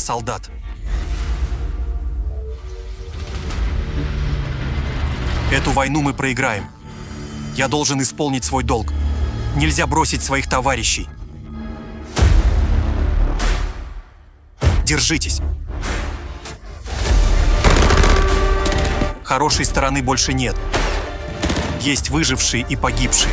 солдат. Эту войну мы проиграем. Я должен исполнить свой долг. Нельзя бросить своих товарищей. Держитесь. Хорошей стороны больше нет. Есть выжившие и погибшие.